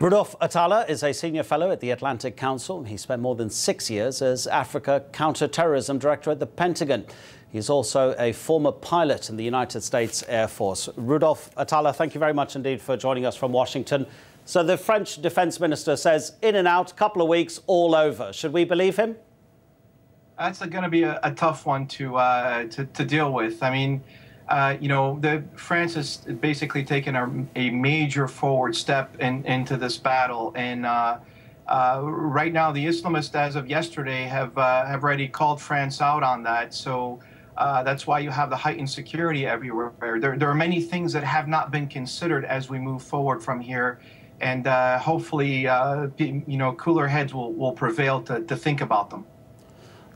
Rudolph Atallah is a senior fellow at the Atlantic Council. He spent more than six years as Africa counterterrorism director at the Pentagon. He's also a former pilot in the United States Air Force. Rudolph Atallah, thank you very much indeed for joining us from Washington. So the French defense minister says in and out, a couple of weeks, all over. Should we believe him? That's going to be a, a, tough one to, uh, to, to deal with. I mean, uh, you know, the France has basically taken a, a major forward step in, into this battle, and uh, uh, right now the Islamists, as of yesterday, have uh, have already called France out on that. So. Uh, that's why you have the heightened security everywhere. There, there are many things that have not been considered as we move forward from here, and hopefully, you know, cooler heads will, will prevail to, to think about them.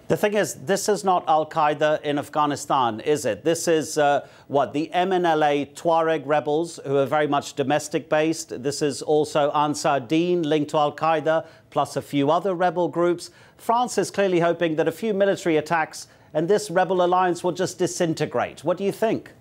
The thing is, this is not Al Qaeda in Afghanistan, is it? This is uh, what the MNLA Tuareg rebels, who are very much domestic based. This is also Ansar Dine linked to Al Qaeda, plus a few other rebel groups. France is clearly hoping that a few military attacks and this rebel alliance will just disintegrate. What do you think?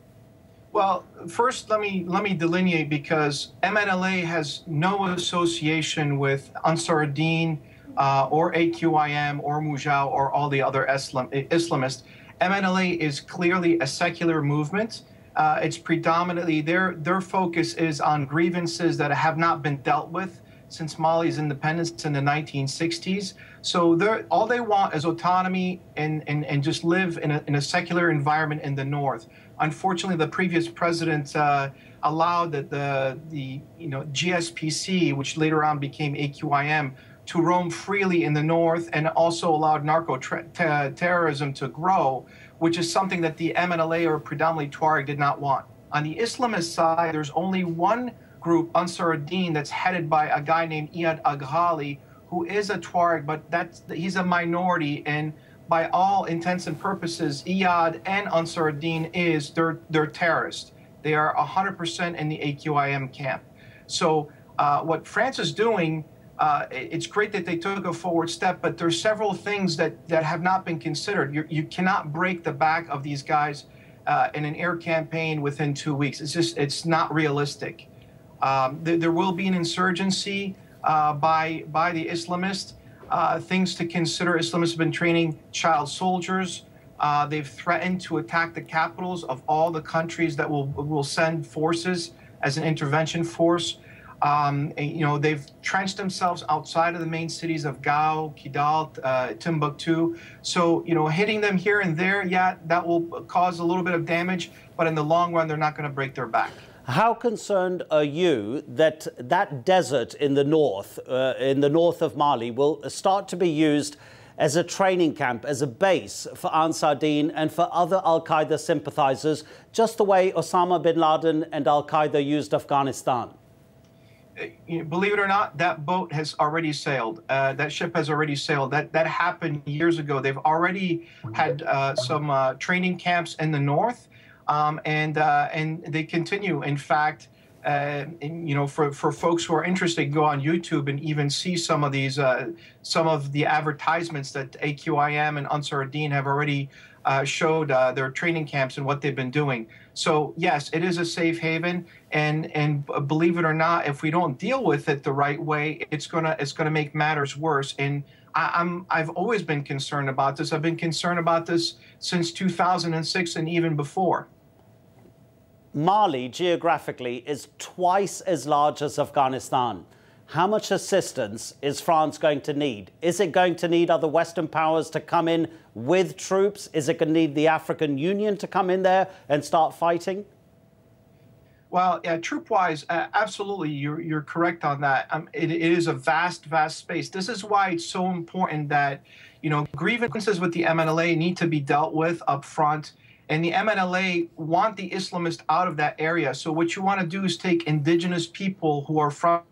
Well, first let me let me delineate because MNLA has no association with Ansar Dine uh, or AQIM or MUJAO or all the other Islam, Islamists. MNLA is clearly a secular movement. Uh, it's predominantly their their focus is on grievances that have not been dealt with since Mali's independence in the 1960s. So all they want is autonomy and, and, and just live in a, in a secular environment in the north. Unfortunately, the previous president uh, allowed that the the you know GSPC, which later on became AQIM, to roam freely in the north and also allowed narco terrorism to grow, which is something that the MNLA or predominantly Tuareg did not want. On the Islamist side, there's only one group, Ansar ad-Din, that's headed by a guy named Iyad Ag Ghaly, who is a Tuareg, but that's he's a minority, and by all intents and purposes, Iyad and Ansar ad-Din is they're they're terrorists. They are 100% in the AQIM camp. So uh, what France is doing uh, it's great that they took a forward step, but there's several things that, that have not been considered. you you cannot break the back of these guys uh, in an air campaign within two weeks. It's just it's not realistic. Um, th there will be an insurgency uh, by by the Islamists. Uh, things to consider: Islamists have been training child soldiers. Uh, they've threatened to attack the capitals of all the countries that will will send forces as an intervention force. Um, you know, they've trenched themselves outside of the main cities of Gao, Kidal, uh, Timbuktu. So, you know, hitting them here and there, yeah, that will cause a little bit of damage, but in the long run, they're not going to break their back. How concerned are you that that desert in the north, uh, in the north of Mali, will start to be used as a training camp, as a base for Ansar Dine and for other Al Qaeda sympathizers, just the way Osama bin Laden and Al Qaeda used Afghanistan? Believe it or not, that boat has already sailed. Uh, that ship has already sailed. That that happened years ago. They've already had uh, some uh, training camps in the north, um, and uh, and they continue. In fact, uh, you know, for, for folks who are interested, go on YouTube and even see some of these uh, some of the advertisements that AQIM and Ansar Dine have already uh, showed uh, their training camps and what they've been doing. So yes, it is a safe haven, and and believe it or not, if we don't deal with it the right way, it's gonna it's gonna make matters worse. And I, am I've always been concerned about this. I've been concerned about this since 2006 and even before. Mali geographically is twice as large as Afghanistan. How much assistance is France going to need? Is it going to need other Western powers to come in with troops? Is it going to need the African Union to come in there and start fighting? Well, yeah, troop-wise, uh, absolutely, you're you're correct on that. Um, it, it is a vast, vast space. This is why it's so important that you know grievances with the MNLA need to be dealt with up front, and the MNLA want the Islamists out of that area. So what you want to do is take indigenous people who are from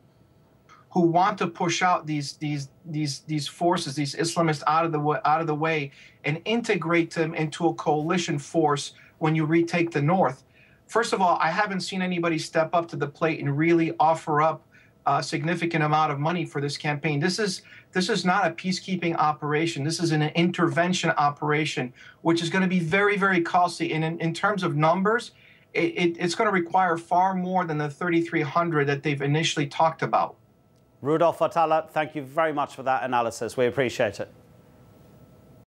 who want to push out these these these these forces, these Islamists out of the way, out of the way, and integrate them into a coalition force when you retake the north. First of all, I haven't seen anybody step up to the plate and really offer up a significant amount of money for this campaign. This is this is not a peacekeeping operation. This is an intervention operation, which is going to be very very costly. And in, in terms of numbers, it, it, it's going to require far more than the 3,300 that they've initially talked about. Rudolph Atallah, thank you very much for that analysis. We appreciate it.